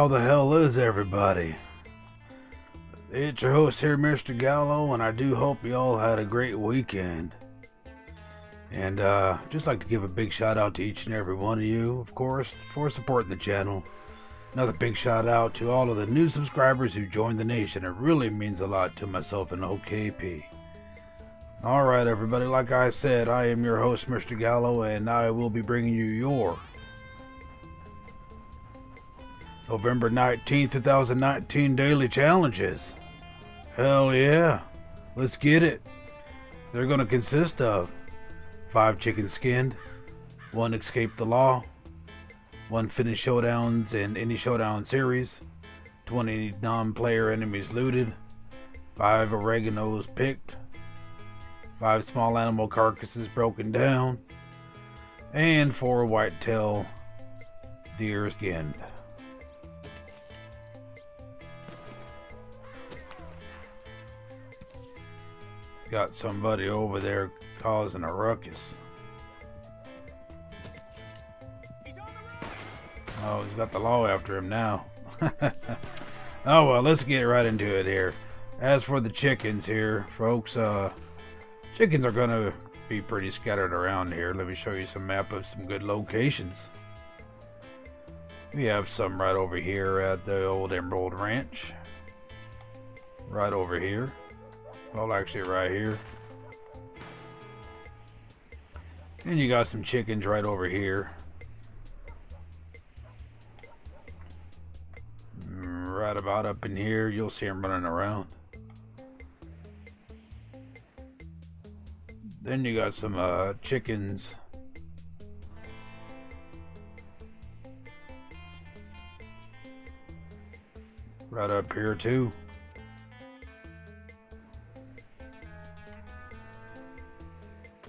How the hell is everybody? It's your host here, Mr. Gallo, and I do hope you all had a great weekend. And uh, just like to give a big shout out to each and every one of you, of course, for supporting the channel. Another big shout out to all of the new subscribers who joined the nation. It really means a lot to myself and OKP. Alright, everybody, like I said, I am your host, Mr. Gallo, and I will be bringing you your November 19th, 2019 daily challenges. Hell yeah. Let's get it. They're going to consist of 5 chicken skinned, 1 escape the law, 1 finish showdowns in any showdown series, 20 non player enemies looted, 5 oreganos picked, 5 small animal carcasses broken down, and 4 whitetail deer skinned. Got somebody over there causing a ruckus. Oh, he's got the law after him now. oh well, let's get right into it here. As for the chickens here, folks, uh, chickens are gonna be pretty scattered around here. Let me show you some map of some good locations. We have some right over here at the old Emerald Ranch. Right over here. Well, actually, right here. And you got some chickens right over here. Mm, right about up in here, you'll see them running around. Then you got some uh, chickens. Right up here too.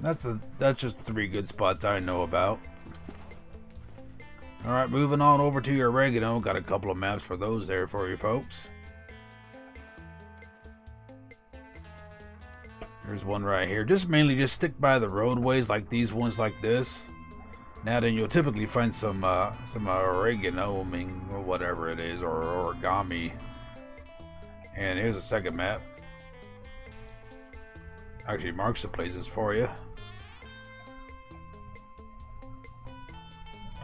That's a, that's just three good spots I know about. Alright, moving on over to your oregano. Got a couple of maps for those there for you folks. There's one right here. Just mainly just stick by the roadways like these ones like this. Now then you'll typically find some uh, some uh, oregano, I mean, or whatever it is, or origami. And here's a second map. Actually marks the places for you.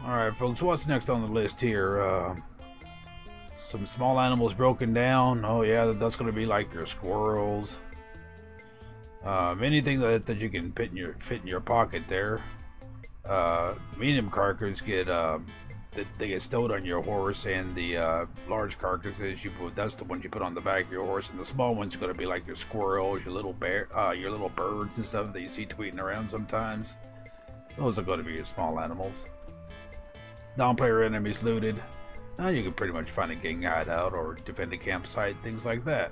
Alright, folks, what's next on the list here? Uh, some small animals broken down. Oh, yeah, that's going to be like your squirrels. Um, anything that, that you can fit in your fit in your pocket there. Uh, medium carcass get they, they, get stowed on your horse, and the uh, large carcasses you put that's the ones you put on the back of your horse, and the small ones going to be like your squirrels, your little bear, uh, your little birds and stuff that you see tweeting around sometimes. Those are going to be your small animals. Non-player enemies looted. Now you can pretty much find a gang hideout or defend a campsite, things like that.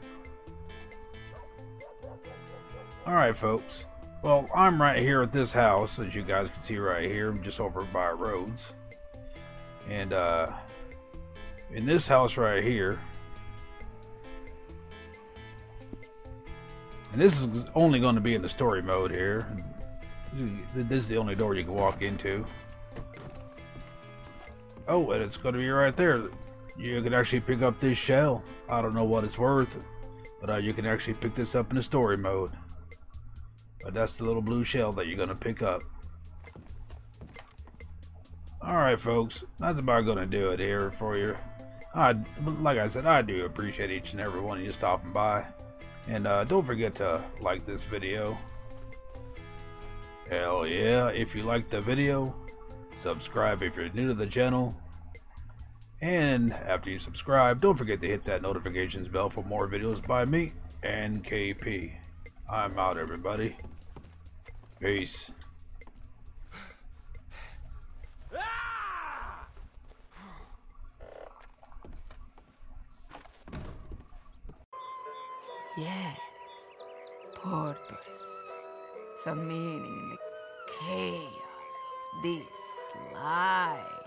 Alright folks, well I'm right here at this house, as you guys can see right here, I'm just over by Rhodes. And uh, in this house right here, and this is only going to be in the story mode here, this is the only door you can walk into. Oh, and it's going to be right there. You can actually pick up this shell. I don't know what it's worth, but uh, you can actually pick this up in the story mode. But that's the little blue shell that you're going to pick up. Alright, folks. That's about going to do it here for you. I, like I said, I do appreciate each and every one of you stopping by. And uh, don't forget to like this video. Hell yeah, if you liked the video, subscribe if you're new to the channel. And after you subscribe, don't forget to hit that notifications bell for more videos by me and KP. I'm out, everybody. Peace. Yes, purpose. Some meaning in the chaos this life.